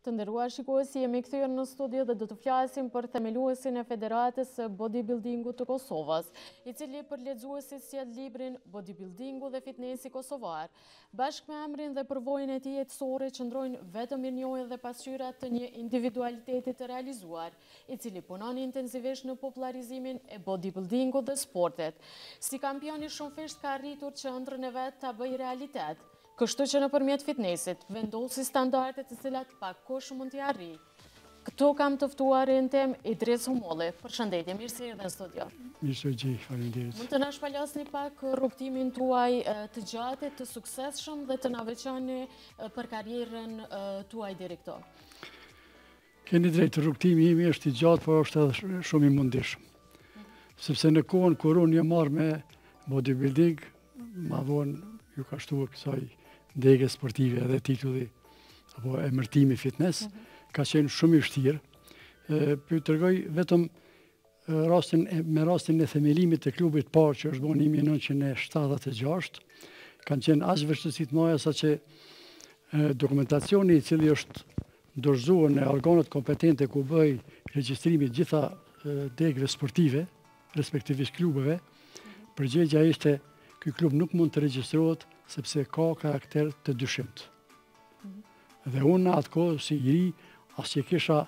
Të nderuar shikuesi, jemi kthyer në studio dhe do të flasim për themeluesin e Federatës së Bodybuildingut të Kosovës, i cili për lexuesit sjell librin Bodybuildingu dhe Fitnesi Kosovar. Bashkë me emrin dhe përvojën e tij jetësore qëndrojnë vetëm mirënjohje dhe pasqyra të një individualiteti të realizuar. i cili punon intenzivisht në popullarizimin e bodybuildingut dhe sportit. Si kampion i shumëfishtë ka arritur që ëndrrën e vet ta bëjë realitet, kështu që nëpërmjet fitnesit vendosi standarde të cilat pak kush mund t'i arrijë. Këtu kam të ftuarin tim Idriz Humolli. Përshëndetje, mirë se erdhe në studio. Mirë se ju gjeta, faleminderit. Mund të na shpalosni pak rrugëtimin tuaj të gjatë, të suksesshëm dhe të na veçoni për karrierën tuaj deri këtu. Keni drejt, rrugëtimi im është i gjatë, por është edhe shumë i mundishëm. Sepse në kohën kur unë jam marrë me bodybuilding, ma vonë ju ka shtuar kësaj dege sportive edhe titulli apo emërtimi fitness, mhm. ka qenë shumë i vështirë. Po ju tregoj vetëm rastin, me rastin e themelimit të klubit të parë që është bo 1976, kanë qenë aso vështirësi të mëdha saqë dokumentacioni i cili është dorëzuar në organet kompetente ku bëhej regjistrimi i të gjitha degëve sportive, respektivisht klubeve, përgjegjja ishte ky klub nuk mund të regjistrohet sepse ka karakter të dyshimtë. Mhm. Dhe unë në atë kohë si i ri, as që kisha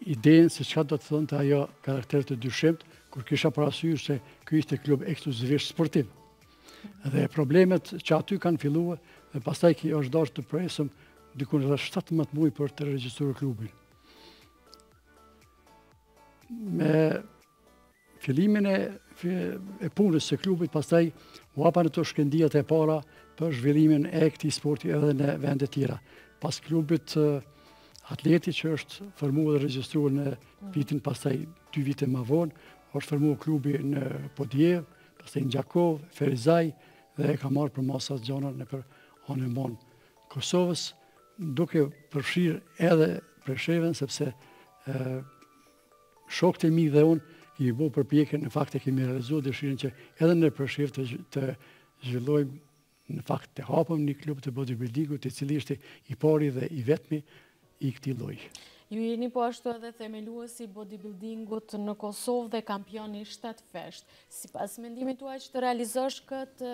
idenë se çka do të thonte ajo karakter të dyshimtë, kur kisha parasysh se ky ishte klub ekskluzivisht sportiv. Dhe problemet që aty kanë filluar dhe pastaj u është dashtë të presim Dikun edhe shtatëmbëdhjetë muaj për të regjistru klubin. Me fillimin e, e punës së klubit, pastaj u hapën ato shkëndijat e para për zhvillimin e këtij sporti edhe në vendet tjera. Pas klubit atleti që është formu dhe regjistruar në mm. vitin pastaj dy vite ma vonë, është formu klubi në Podujevë, pastaj në Gjakovë, Ferizaj, dhe e ka marrë përmasa të gjona nëpër anembanë. Kosovës, duke përfshirë edhe Preshevën, sepse shokët e mi dhe unë kemi bërë përpjekje, në fakt e kemi realizuar dëshirën që edhe në Preshevë të, të zhvillojmë në fakt të hapim një klub të bodybuildingut, i cili ishte i pari dhe i vetmi i këtij lloji. Ju jeni po ashtu edhe themeluesi i bodibildingut në Kosovë dhe kampion i shtatëfishtë. Sipas mendimit tuaj që të realizosh këtë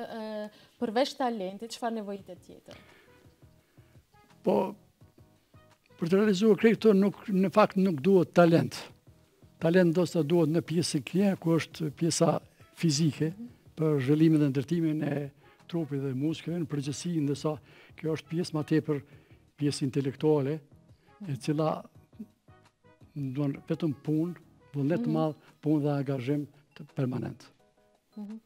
përveç talentit, çfarë nevojitet tjetër? Po për të realizuar krejt këto nuk në fakt nuk duhet talent. Talent do të duhej në pjesën tjetër ku është pjesa fizike për zhvillimin dhe ndërtimin e trupit dhe muskulave në përgjithësi, ndërsa kjo është pjesë ma tepër pjesë intelektuale, e cila don vetëm punë, vullnet mhm. të madh, punë dhe angazhim permanent. Mhm.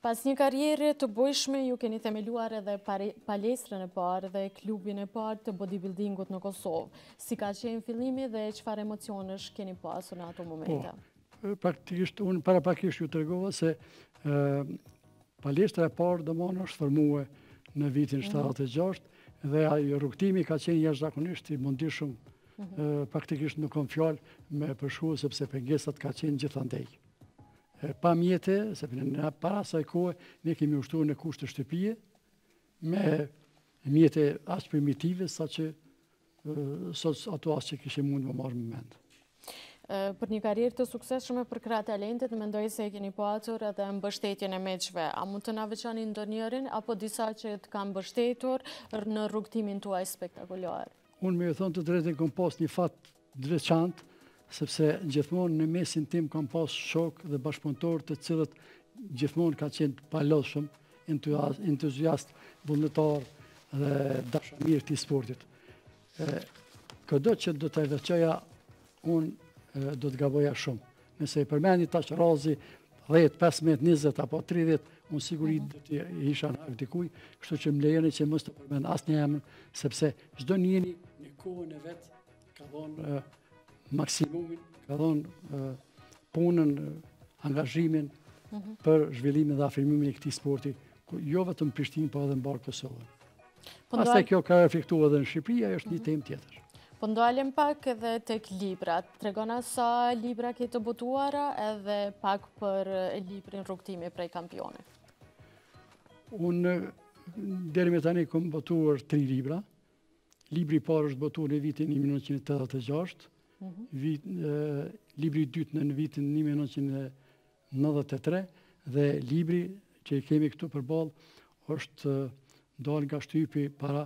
Pas një karriere të bujshme, ju keni themeluar edhe palestrën e parë dhe klubin e parë të bodybuildingut në Kosovë. Si ka qenë fillimi dhe çfarë emocionesh keni pasur në ato momente? Po, Praktikisht, unë paraprakisht ju tregova se palestra e parë domethënë është formue në vitin 76, mhm. dhe ai rrugëtimi ka qenë jashtëzakonisht i mundimshëm. Mhm. Praktikisht nuk kom fjalë me përshkru, sepse pengesat kanë qenë gjithandej. Pa mjete, se për në para asaj kohe, ne kemi ushtru në kushte shtëpie, me mjete aq primitive, saqë Sot ato as që kishim mund me marrë me mend. Për një karrierë të suksesshme përkrah talentit, mendoj se e keni patur edhe mbështetjen e miqve. A mund të na veçoni ndonjërin, apo disa që të kanë mbështetur në rrugëtimin tuaj spektakular? Unë me ju thonë të drejtën kom pas një fat të veçantë, Sepse gjithmonë në mesin tim kam pas shokë dhe bashkëpunëtorë të cilët gjithmonë kanë qenë të palodhshëm, entuziastë, vullnetarë dhe dashamirë të këtij sporti. Këdo që do ta veçoja, unë do të gaboja shumë. Nëse i përmendi tash radhazi 10, 15, 20 apo 30, unë sigurisht mhm. do t'i hisha në hak dikujt, kështu që më lejeni që mos të përmend asnjë emën, sepse çdonjëri në kohën e vet Ka dhonë maksimumin, ka dhonë punën, angazhimin mhm. për zhvillimin dhe afirmimin e këtij sporti, jo vetëm në Prishtinë, po edhe në mbarë Kosovën. Po pastaj kjo ka reflektu edhe në Shqipëri, ajo është një mhm. temë tjetër. Po ndalem pak edhe tek librat. Tregona sa libra ke të botuara edhe pak për librin Rrugëtimi prej kampioni. Unë deri me tani kom botuar tri libra. Libri i parë është botuar në vitin 1986, libri i dytë në vitin 1993, dhe libri që i kemi këtu përballë është dalë nga shtypi para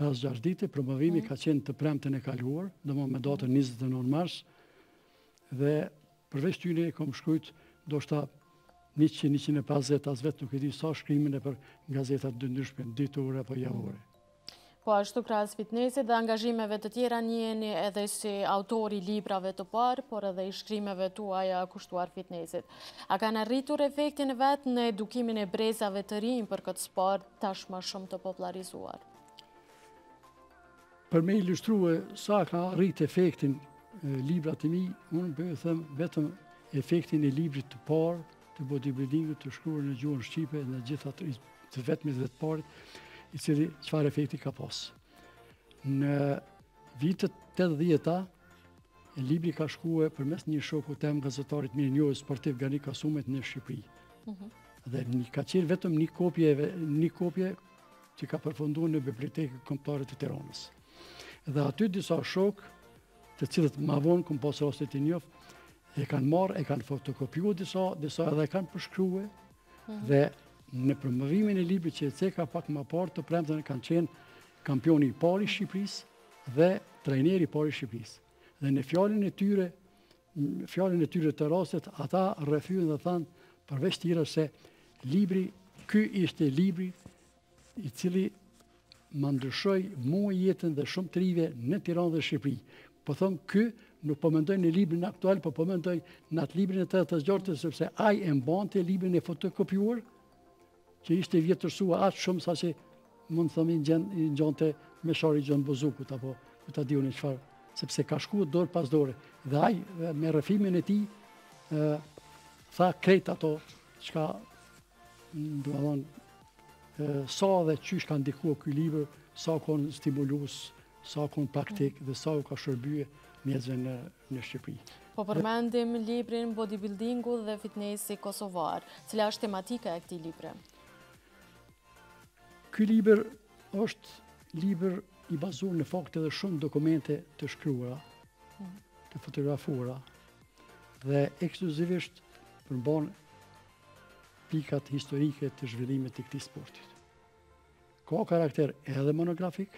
5-6 ditë, promovimi ka qenë të premten e kaluar, domethënë me datën 29 mars, dhe përveç tyne kom shkrujt ndoshta 100-150, as vetë nuk e di sa shkrime nëpër gazeta të ndryshme, ditore apo javore. Po ashtu krahas fitnesit dhe angazhimeve të tjera njiheni edhe si autor i librave të parë, por edhe i shkrimeve tuaja kushtuar fitnesit. A kanë arritur efektin e vet në edukimin e brezave të rinj për këtë sport tashmë shumë të popullarizuar? Për me ilustrue sa ka arrit efektin librat e mi, unë po ju them vetëm efektin e librit të parë të bodybuildingut të shkruar në gjuhën shqipe në gjithat të vetëmit dhe të parit, i cili çfarë efekti ka pas. Në vitet 80-ta, libri ka shkue përmes një shoku tem gazetarit mirënjohur sportiv Gani Kosumit në Shqipëri. Mhm. Dhe ka qenë vetëm një kopje, një kopje që ka përfundu në bibliotekë kombëtare të Tironës. Dhe aty disa shokë të cilët ma vonë kom pas rast t'i njof, e kanë marrë, e kanë fotokopju disa, disa edhe e kanë përshkrue, Mhm. Dhe në promovimin e librit që e ceka pak më parë të premten kanë qenë kampioni i parë i Shqipërisë dhe trajneri i parë i Shqipërisë. Dhe në fjalën e tyre, fjalën e tyre të rastit, ata rrëfyen dhe thanë përveç tjerash se libri, ky ishte libri i cili ma ndryshoi mua jetën dhe shumë të rinjve në Tiranë dhe Shqipëri. Po them, ky nuk po mendoj n' librin aktual, po po mendoj në atë librin e tetëdhjetës, sepse ai e mbante librin e fotokopjuar, që ishte vjetërsua aq shumë sa që mund të them i ngjante Mesharit Gjon Buzukut, apo ku ta di unë çfarë, sepse ka shku dorë pas dore. Dhe ai, me rrëfimin e tij, tha krejt ato, çka Domethonë sa dhe qysh ka ndikua ky libër, sa u kon stimulues, sa u kon praktik dhe sa u ka shërbye njerëzve në Shqipëri. Po përmendim librin Bodybuildingu dhe fitnessi kosovar. Cila është tematika e këtij libri? Ky libër është libër i bazuar në fakte dhe shumë dokumente të shkruara, mm. të fotografuara dhe ekskluzivisht përmban pikat historike të zhvillimit të këtij sportit. Ka karakter edhe monografik,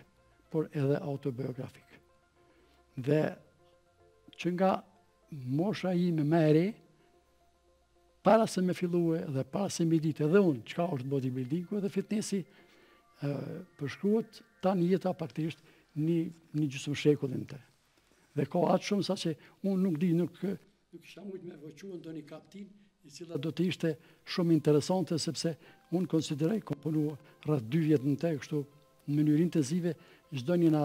por edhe autobiografik. Dhe që nga mosha ime ma e re, para se me fillue dhe para se me ditë edhe unë, çka është bodybuildingu dhe fitnessi, përshkruhet tanë jeta praktikisht një, një gjysmë shekullin tem. Dhe ka aq shumë sa që unë nuk di, nuk S'kisha mujt me veçu ndonjë kaptinë, e cila do të ishte shumë interesante, sepse unë konsideroj, kam punu rreth dy vjet në të, kështu në mënyrë intensive, çdonjëra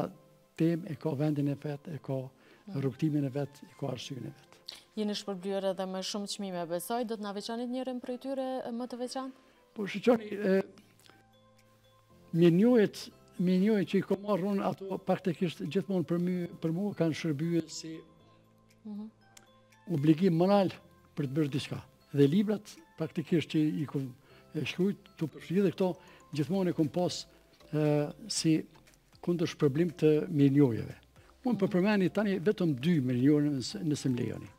temë e ka vendin e vet, e ka mm. rrugëtimin e vet, e ka arsyen e vet. Jeni shpërblyer edhe me shumë çmime, besoj, do të na veçonit njërin prej tyre më të veçantë? Po shiqoni, mirënjohjet, mirënjohjet që i kom marrë unë, ato praktikisht gjithmonë për, për mua kanë shërby si Mhm. Obligim moral për të bërë diçka. Dhe librat praktikisht që i kom shkrujt tu përfshi dhe këto gjithmonë i kom pas si kundërshpërblim të mirënjohjeve. Unë po i përmendi tani vetëm dy mirënjohje nëse, nëse më lejoni.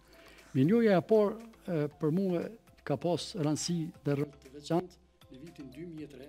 Mirënjohja e parë për mua ka pas rëndësi dhe rëndë të veçantë në vitin 2003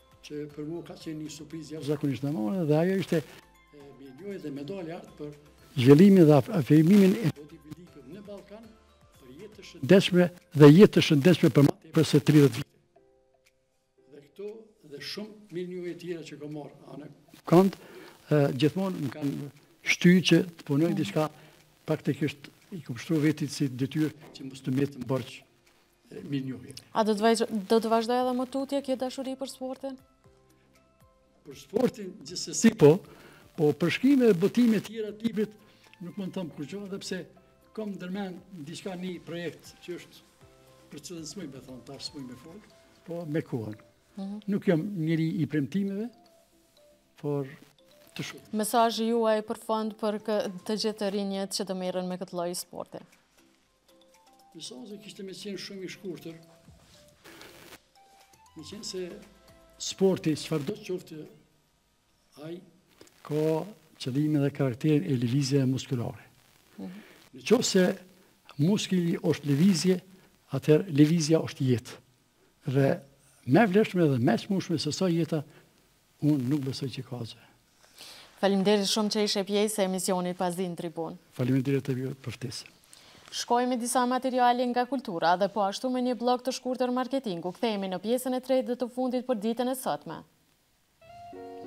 Që për mua ka qenë një surprizë jashtëzakonisht e madhe dhe ajo ishte mirënjohje dhe medalje e artë për zhvillimin dhe afirmimin e bodybuildingut në Ballkan për jetë të shëndetshme dhe jetë të shëndetshme për më tepër se 30 vjet. Edhe këto dhe shumë mirënjohje tjera që kam marrë anekënd, gjithmonë më kanë shty që të punoj diçka praktikisht i kom shtru vetit si detyrë që mos të mbetem borxh. Mirënjohje. A do të do të vazhdojë edhe më tutje kjo dashuri për sportin? Për sportin gjithsesi po, po për shkrime e botime të tjera të librit nuk mund të them kurrë, edhe pse kam ndërmend diçka një projekt që është për cilën s'muj me thonë, tash s'muj me fol, po me kohën. Mhm. Nuk jam njeri i premtimeve, por të shohim. Mesazhi juaj për fund për të gjithë të rinjtë që të merren me këtë lloj sporti. Mesazhi kishte me qenë shumë i shkurtër. Meqenëse sporti, çfarëdo të qoftë, ai ka qëllimin dhe karakterin e lëvizjeve muskulare. Mhm. Në qoftë se muskuli është lëvizje, atëherë lëvizja është jetë. Dhe më e vlefshme dhe më e çmueshme sesa jeta, Unë nuk besoj që ka gjë. Faleminderit shumë që ishe pjesë e emisionit Pasdite në Tribunë. Faleminderit edhe ju për ftesën. Shkojmë me disa materiale nga kultura dhe po ashtu me një bllok të shkurtër marketingu. Kthehemi në pjesën e tretë dhe të fundit për ditën e sotme.